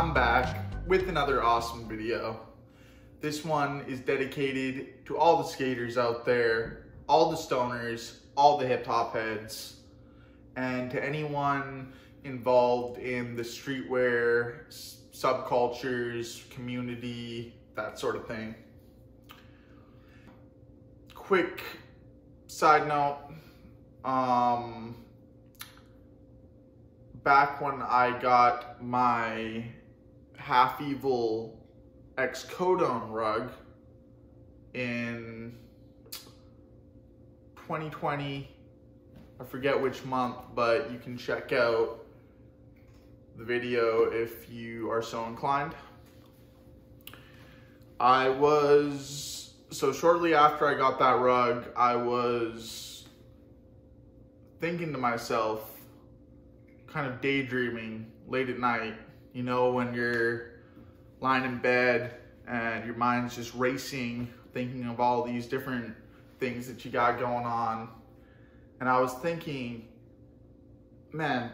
I'm back with another awesome video. This one is dedicated to all the skaters out there, all the stoners, all the hip hop heads, and to anyone involved in the streetwear subcultures, community, that sort of thing. Quick side note, um, back when I got my half evil ex codone rug in 2020, I forget which month, but you can check out the video if you are so inclined. I was, so shortly after I got that rug, I was thinking to myself, kind of daydreaming late at night, you know, when you're lying in bed and your mind's just racing, thinking of all these different things that you got going on. And I was thinking, man,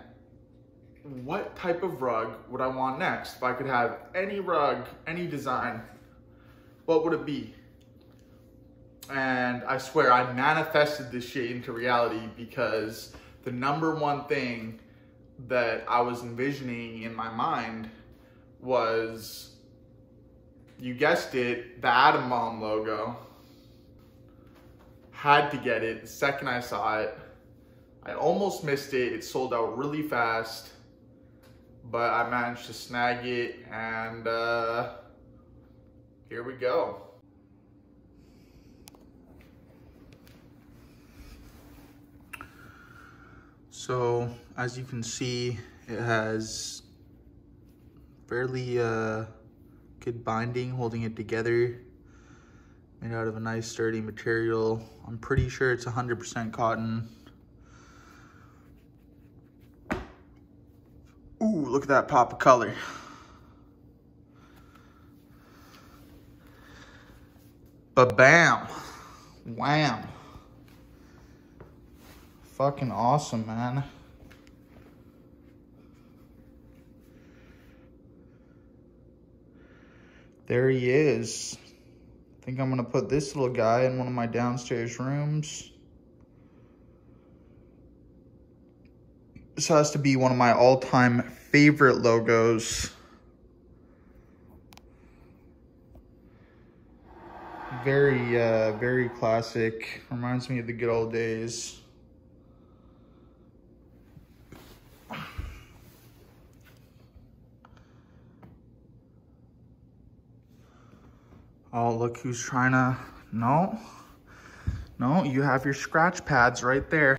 what type of rug would I want next? If I could have any rug, any design, what would it be? And I swear I manifested this shit into reality because the number one thing that I was envisioning in my mind was, you guessed it, the Adam Bomb logo. Had to get it the second I saw it. I almost missed it. It sold out really fast, but I managed to snag it and uh, here we go. So as you can see, it has fairly uh, good binding holding it together. Made out of a nice sturdy material. I'm pretty sure it's 100% cotton. Ooh, look at that pop of color. Ba-bam. wham. Fucking awesome, man. There he is. I think I'm gonna put this little guy in one of my downstairs rooms. This has to be one of my all-time favorite logos. Very, uh, very classic. Reminds me of the good old days. Oh, look who's trying to, no, no, you have your scratch pads right there.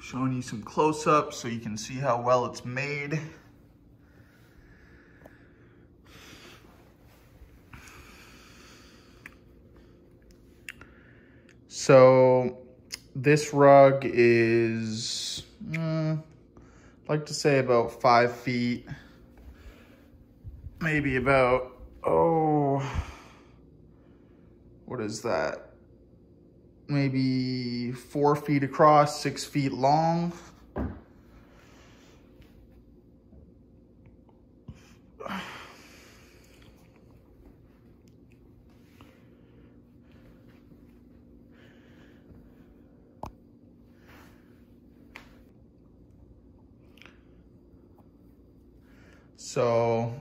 Showing you some close-ups so you can see how well it's made. So this rug is, mm, like to say about five feet, maybe about, oh, what is that? Maybe four feet across, six feet long. So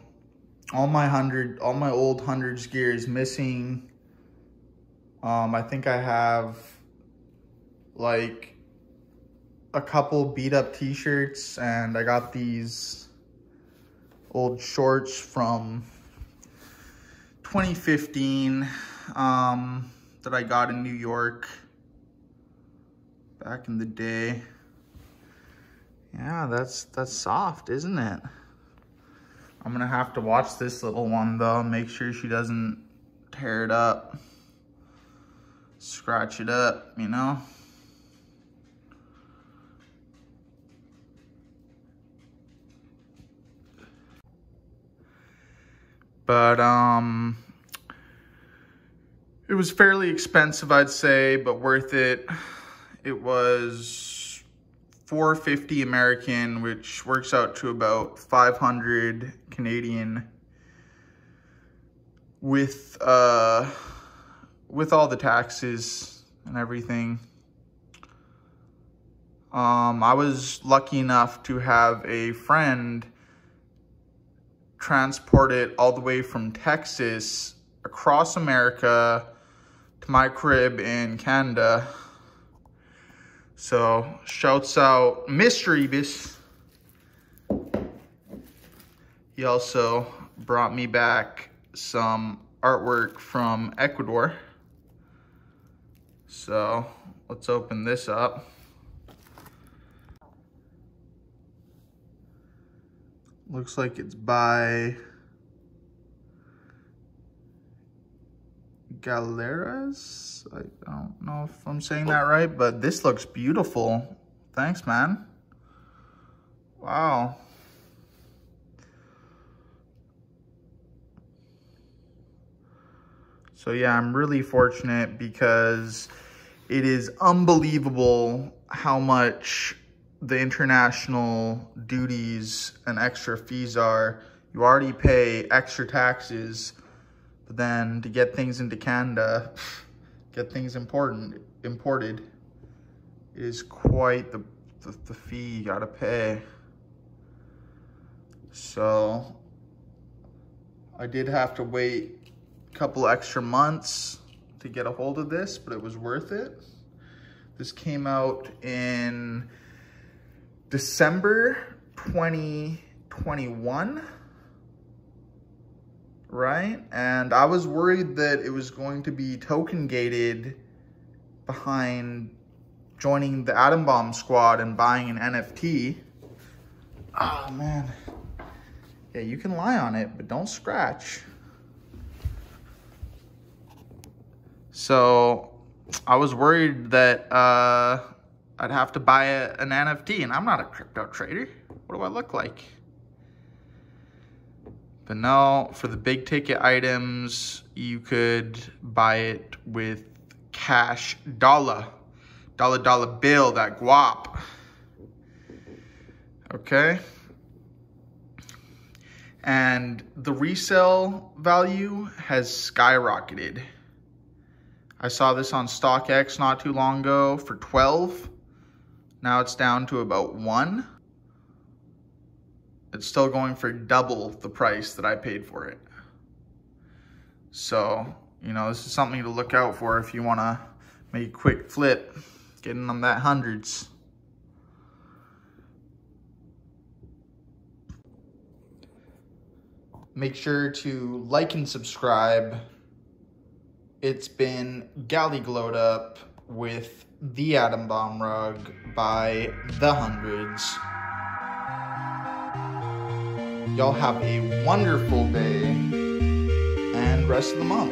all my hundred, all my old hundreds gear is missing. Um, I think I have like a couple beat up t-shirts and I got these old shorts from 2015 um, that I got in New York back in the day. Yeah, that's that's soft, isn't it? I'm gonna have to watch this little one though, make sure she doesn't tear it up, scratch it up, you know? But, um, It was fairly expensive, I'd say, but worth it. It was 450 American, which works out to about 500 Canadian with uh with all the taxes and everything. Um, I was lucky enough to have a friend transport it all the way from Texas across America to my crib in Canada. So shouts out Mr. Ibis. He also brought me back some artwork from Ecuador. So let's open this up. Looks like it's by Galeras. I don't know if I'm saying oh. that right, but this looks beautiful. Thanks, man. Wow. So yeah, I'm really fortunate because it is unbelievable how much the international duties and extra fees are. You already pay extra taxes, but then to get things into Canada, get things important imported is quite the, the, the fee you gotta pay. So I did have to wait a couple extra months to get a hold of this, but it was worth it. This came out in December 2021 right? And I was worried that it was going to be token gated behind joining the Adam Bomb squad and buying an NFT. Oh man. Yeah, you can lie on it, but don't scratch. So I was worried that uh, I'd have to buy a, an NFT and I'm not a crypto trader. What do I look like? But now for the big ticket items, you could buy it with cash dollar. Dollar dollar bill, that guap. Okay. And the resale value has skyrocketed. I saw this on StockX not too long ago for 12. Now it's down to about one it's still going for double the price that I paid for it. So, you know, this is something to look out for if you want to make a quick flip, getting on that hundreds. Make sure to like and subscribe. It's been Galley Glowed Up with The Adam Bomb Rug by The Hundreds. Y'all have a wonderful day and rest of the month.